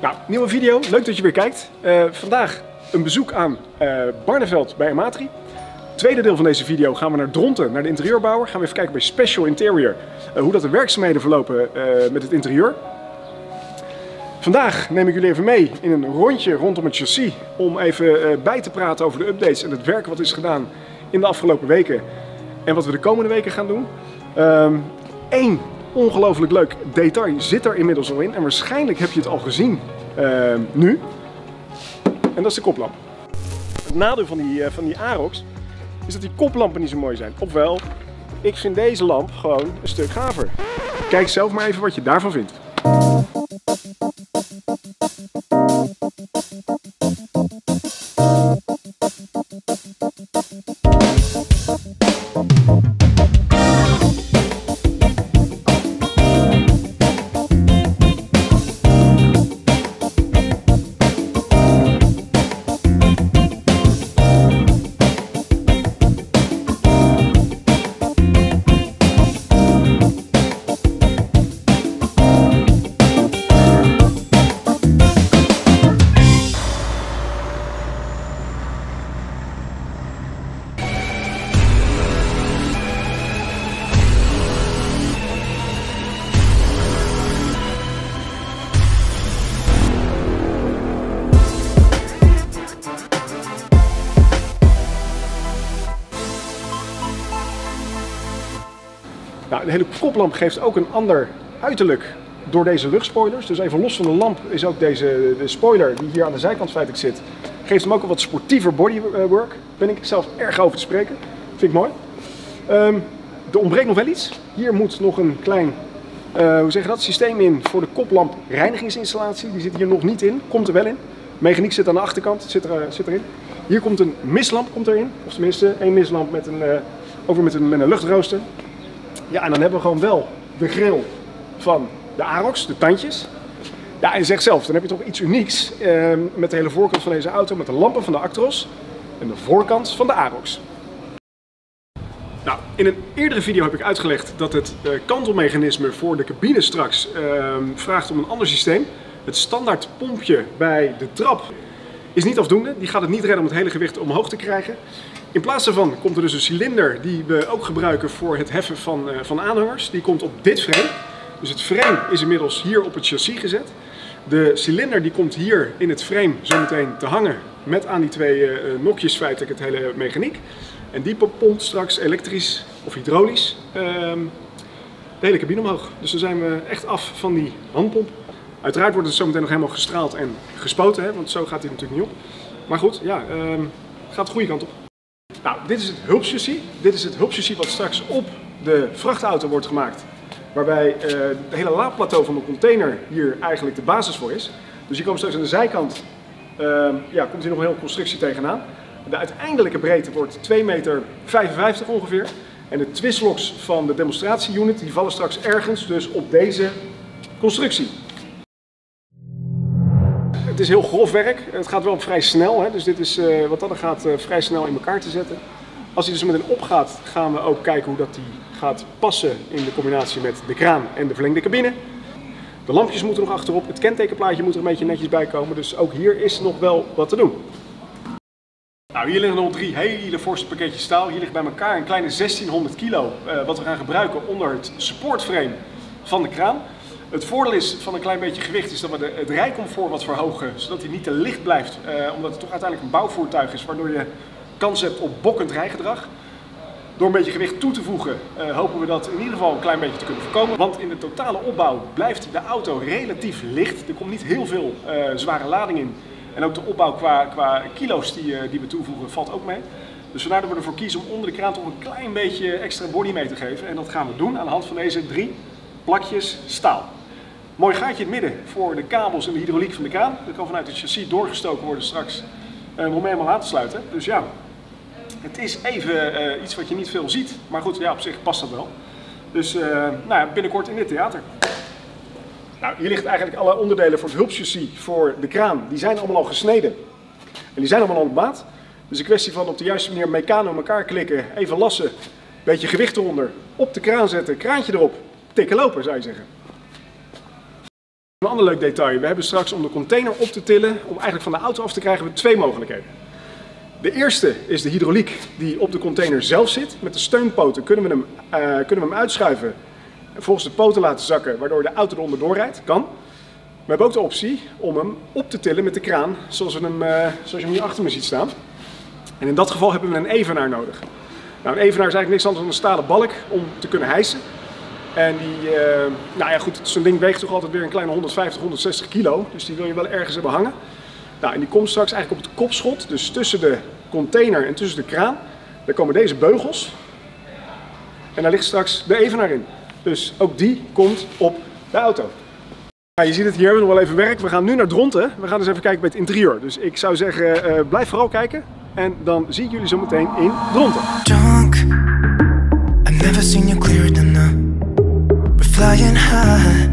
Nou, nieuwe video. Leuk dat je weer kijkt. Uh, vandaag een bezoek aan uh, Barneveld bij Amatri. Tweede deel van deze video gaan we naar Dronten, naar de interieurbouwer. Gaan we even kijken bij Special Interior uh, hoe dat de werkzaamheden verlopen met het interieur. Vandaag neem ik jullie even mee in een rondje rondom het chassis om even bij te praten over de updates en het werk wat is gedaan in de afgelopen weken en wat we de komende weken gaan doen. Eén ehm, ongelooflijk leuk detail zit er inmiddels al in. En waarschijnlijk heb je het al gezien uh, nu. En dat is de koplamp. Het nadeel van die, uh, van die Arox is dat die koplampen niet zo mooi zijn. Ofwel, ik vind deze lamp gewoon een stuk gaver. Kijk zelf maar even wat je daarvan vindt. Nou, de hele koplamp geeft ook een ander uiterlijk door deze luchtspoilers. Dus even los van de lamp is ook deze de spoiler die hier aan de zijkant feitelijk zit. Geeft hem ook een wat sportiever bodywork. Ben ik zelf erg over te spreken. Vind ik mooi. Um, er ontbreekt nog wel iets. Hier moet nog een klein uh, hoe zeg je dat, systeem in voor de koplamp reinigingsinstallatie. Die zit hier nog niet in. Komt er wel in. Mechaniek zit aan de achterkant, zit, er, zit erin. Hier komt een mislamp komt erin. Of tenminste één mislamp met een, uh, over met een, met een luchtrooster. Ja, en dan hebben we gewoon wel de grill van de Arox, de tandjes. Ja, en zeg zelf, dan heb je toch iets unieks eh, met de hele voorkant van deze auto, met de lampen van de Actros en de voorkant van de Arox. Nou, in een eerdere video heb ik uitgelegd dat het uh, kantelmechanisme voor de cabine straks uh, vraagt om een ander systeem. Het standaard pompje bij de trap is niet afdoende. Die gaat het niet redden om het hele gewicht omhoog te krijgen. In plaats daarvan komt er dus een cilinder die we ook gebruiken voor het heffen van, uh, van aanhangers. Die komt op dit frame. Dus het frame is inmiddels hier op het chassis gezet. De cilinder die komt hier in het frame zometeen te hangen met aan die twee uh, nokjes feitelijk het hele mechaniek. En die pompt straks elektrisch of hydraulisch ehm, de hele cabine omhoog. Dus dan zijn we echt af van die handpomp. Uiteraard wordt het zometeen nog helemaal gestraald en gespoten, hè, want zo gaat hij natuurlijk niet op. Maar goed, ja, um, gaat de goede kant op. Nou, dit is het hulpchassis. Dit is het hulpchassis wat straks op de vrachtauto wordt gemaakt. Waarbij uh, het hele laadplateau van de container hier eigenlijk de basis voor is. Dus hier komt straks aan de zijkant uh, ja, komt hier nog een hele constructie tegenaan. De uiteindelijke breedte wordt 2,55 meter ongeveer. En de twistlocks van de demonstratieunit die vallen straks ergens dus op deze constructie. Het is heel grof werk. Het gaat wel vrij snel. Hè? Dus dit is uh, wat dat gaat uh, vrij snel in elkaar te zetten. Als hij dus met een opgaat, gaan we ook kijken hoe dat die gaat passen in de combinatie met de kraan en de verlengde cabine. De lampjes moeten nog achterop. Het kentekenplaatje moet er een beetje netjes bij komen. Dus ook hier is nog wel wat te doen. Nou, hier liggen nog drie hele forse pakketjes staal. Hier ligt bij elkaar een kleine 1600 kilo uh, wat we gaan gebruiken onder het supportframe van de kraan. Het voordeel is van een klein beetje gewicht is dat we de, het rijcomfort wat verhogen, zodat hij niet te licht blijft. Uh, omdat het toch uiteindelijk een bouwvoertuig is, waardoor je kans hebt op bokkend rijgedrag. Door een beetje gewicht toe te voegen uh, hopen we dat in ieder geval een klein beetje te kunnen voorkomen. Want in de totale opbouw blijft de auto relatief licht. Er komt niet heel veel uh, zware lading in. En ook de opbouw qua, qua kilo's die, die we toevoegen valt ook mee. Dus vandaar dat we ervoor kiezen om onder de kraan toch een klein beetje extra body mee te geven. En dat gaan we doen aan de hand van deze drie plakjes staal. Mooi gaatje in het midden voor de kabels en de hydrauliek van de kraan. Dat kan vanuit het chassis doorgestoken worden straks uh, om hem helemaal aan te sluiten. Dus ja, het is even uh, iets wat je niet veel ziet. Maar goed, ja, op zich past dat wel. Dus uh, nou ja, binnenkort in dit theater. Nou, hier ligt eigenlijk alle onderdelen voor het hulpchassis voor de kraan. Die zijn allemaal al gesneden. En die zijn allemaal al op maat. Dus een kwestie van op de juiste manier mecano elkaar klikken, even lassen, beetje gewicht eronder, op de kraan zetten, kraantje erop, tikken lopen zou je zeggen. Een ander leuk detail. We hebben straks om de container op te tillen, om eigenlijk van de auto af te krijgen, we twee mogelijkheden. De eerste is de hydrauliek die op de container zelf zit. Met de steunpoten kunnen we hem, uh, kunnen we hem uitschuiven en volgens de poten laten zakken, waardoor de auto eronder doorrijdt. Kan. We hebben ook de optie om hem op te tillen met de kraan, zoals, we hem, uh, zoals je hem hier achter me ziet staan. En in dat geval hebben we een evenaar nodig. Nou, een evenaar is eigenlijk niks anders dan een stalen balk om te kunnen hijsen. En die, uh, nou ja goed, zo'n ding weegt toch altijd weer een kleine 150, 160 kilo. Dus die wil je wel ergens hebben hangen. Nou, en die komt straks eigenlijk op het kopschot, dus tussen de container en tussen de kraan. Daar komen deze beugels. En daar ligt straks de evenaar in. Dus ook die komt op de auto. Nou, je ziet het hier, we hebben nog wel even werk. We gaan nu naar Dronten. We gaan eens even kijken bij het interieur. Dus ik zou zeggen, uh, blijf vooral kijken. En dan zie ik jullie zo meteen in Dronten. Drunk. I've never seen you clearer than now. Flying high.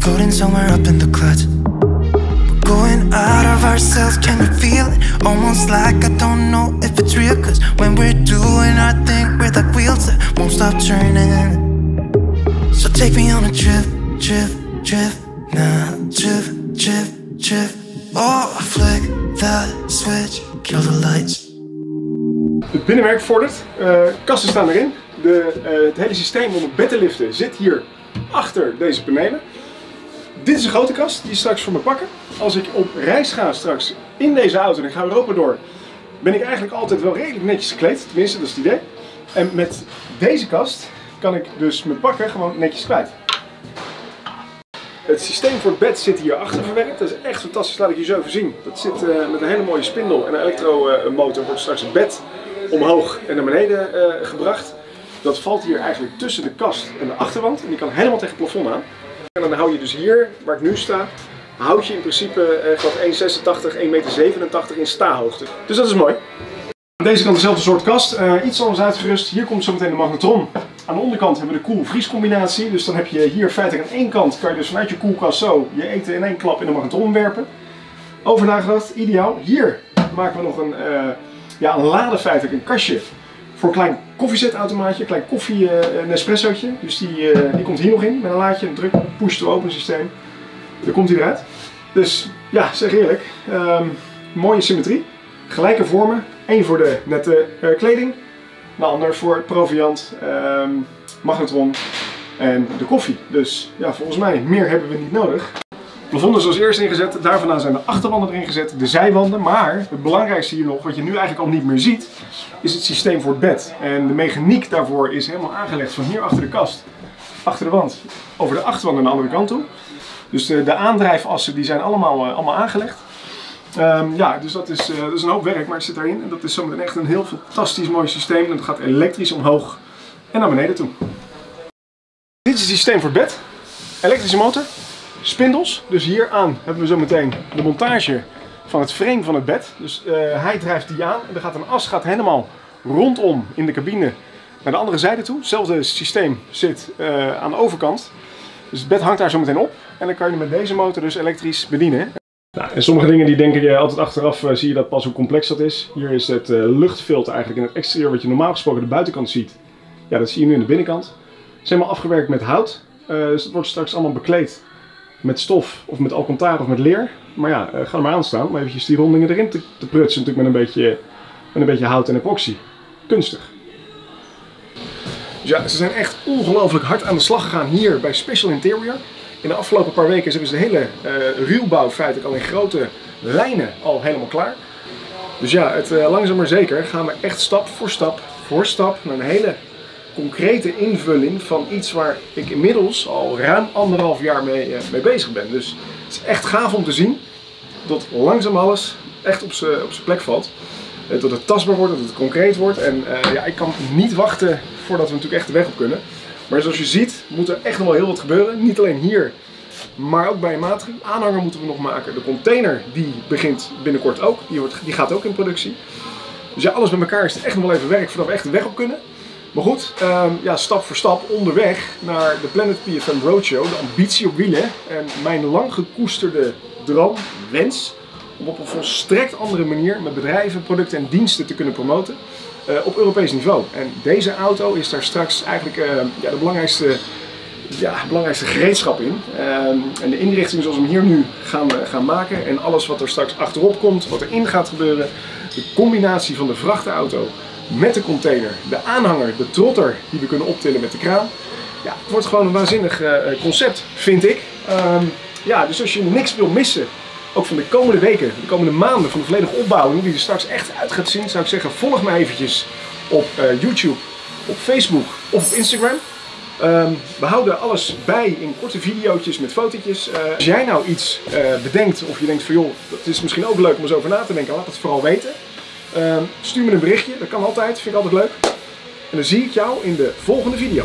Floating somewhere up in the clouds. We're going out of ourselves, can you feel it? Almost like I don't know if it's real. Cause when we're doing our thing, we're like wheels that won't stop turning. So take me on a trip, trip, trip. Now, trip, trip, trip. Oh, flick the switch, kill the lights. Het binnenwerk vordert. Uh, kasten staan erin. De, uh, het hele systeem om het bed te liften zit hier achter deze panelen. Dit is een grote kast, die straks voor me pakken. Als ik op reis ga straks in deze auto en ik ga Europa door, ben ik eigenlijk altijd wel redelijk netjes gekleed. Tenminste, dat is het idee. En met deze kast kan ik dus mijn pakken gewoon netjes kwijt. Het systeem voor het bed zit hier achter verwerkt. Dat is echt fantastisch, laat ik je zo even zien. Dat zit uh, met een hele mooie spindel en een elektromotor wordt straks het bed omhoog en naar beneden uh, gebracht. Dat valt hier eigenlijk tussen de kast en de achterwand en die kan helemaal tegen het plafond aan. En dan hou je dus hier, waar ik nu sta, houd je in principe uh, 1,86, 1,87 meter in sta-hoogte. Dus dat is mooi. Aan deze kant dezelfde soort kast, iets anders uitgerust. Hier komt zo meteen de magnetron. Aan de onderkant hebben we de koel-vries combinatie. Dus dan heb je hier feitelijk aan één kant, kan je dus vanuit je koelkast zo je eten in één klap in de magnetron werpen. Over nagedacht, ideaal. Hier maken we nog een, uh, ja, een lade feitelijk, een kastje voor een klein koffiezetautomaatje, een klein koffie uh, Nespressootje. Dus die, uh, die komt hier nog in met een laadje, een druk push-to-open systeem. Dan komt hij eruit. Dus ja, zeg eerlijk, um, mooie symmetrie. Gelijke vormen, Eén voor de nette kleding, de ander voor het proviant, um, magnetron en de koffie. Dus ja, volgens mij meer hebben we niet nodig. Plafonden is als eerste ingezet, daarvandaan zijn de achterwanden erin gezet, de zijwanden. Maar het belangrijkste hier nog, wat je nu eigenlijk al niet meer ziet, is het systeem voor het bed. En de mechaniek daarvoor is helemaal aangelegd van hier achter de kast, achter de wand, over de achterwand naar de andere kant toe. Dus de, de aandrijfassen die zijn allemaal, uh, allemaal aangelegd. Um, ja, dus dat is, uh, dat is een hoop werk, maar het zit daarin. En dat is zometeen echt een heel fantastisch mooi systeem. En het gaat elektrisch omhoog en naar beneden toe. Dit is het systeem voor het bed. Elektrische motor. Spindels. Dus hier aan hebben we zometeen de montage van het frame van het bed. Dus uh, hij drijft die aan. En er gaat een as gaat helemaal rondom in de cabine naar de andere zijde toe. Hetzelfde systeem zit uh, aan de overkant. Dus het bed hangt daar zo meteen op. En dan kan je met deze motor dus elektrisch bedienen. Nou, en sommige dingen die denk je altijd achteraf uh, zie je dat pas hoe complex dat is. Hier is het uh, luchtfilter eigenlijk in het exterieur wat je normaal gesproken de buitenkant ziet. Ja, dat zie je nu in de binnenkant. Het is helemaal afgewerkt met hout. Dus het wordt straks allemaal bekleed met stof of met alcantara of met leer. Maar ja, ga er maar aan staan om eventjes die rondingen erin te, te prutsen natuurlijk met een, beetje, met een beetje hout en epoxy. Kunstig. Dus ja, ze zijn echt ongelooflijk hard aan de slag gegaan hier bij Special Interior. In de afgelopen paar weken hebben ze de hele uh, ruwbouw feitelijk al in grote lijnen al helemaal klaar. Dus ja, het, uh, langzaam maar zeker gaan we echt stap voor stap voor stap naar een hele concrete invulling van iets waar ik inmiddels al ruim anderhalf jaar mee, uh, mee bezig ben. Dus het is echt gaaf om te zien dat langzaam alles echt op zijn plek valt. dat het tastbaar wordt, dat het concreet wordt. En ja, ik kan niet wachten voordat we natuurlijk echt de weg op kunnen. Maar zoals je ziet moet er echt nog wel heel wat gebeuren. Niet alleen hier, maar ook bij Matri. Aanhanger moeten we nog maken. De container die begint binnenkort ook. Die, wordt, die gaat ook in productie. Dus ja, alles bij elkaar is echt nog wel even werk voordat we echt weg op kunnen. Maar goed, um, ja, stap voor stap onderweg naar de Planet PFM Roadshow. De ambitie op wielen. En mijn lang gekoesterde droom, wens, om op een volstrekt andere manier met bedrijven, producten en diensten te kunnen promoten. Uh, op Europees niveau. En deze auto is daar straks eigenlijk uh, ja, de belangrijkste ja, belangrijkste gereedschap in. Ehm, en de inrichting zoals we hem hier nu gaan, eh, gaan maken en alles wat er straks achterop komt, wat erin gaat gebeuren. De combinatie van de vrachtauto met de container, de aanhanger, de trotter die we kunnen optillen met de kraan. Ja, het wordt gewoon een waanzinnig eh, concept, vind ik. Ehm, ja, dus als je niks wil missen, ook van de komende weken, de komende maanden, van de volledige opbouwing, die er straks echt uit gaat zien, zou ik zeggen, volg me eventjes op eh, YouTube, op Facebook of op Instagram. Ehm, we houden alles bij in korte video's met fotootjes. Eh, als jij nou iets uh, bedenkt of je denkt van joh, dat is misschien ook leuk om eens over na te denken, laat het vooral weten. Ehm, stuur me een berichtje, dat kan altijd, vind ik altijd leuk. En dan zie ik jou in de volgende video.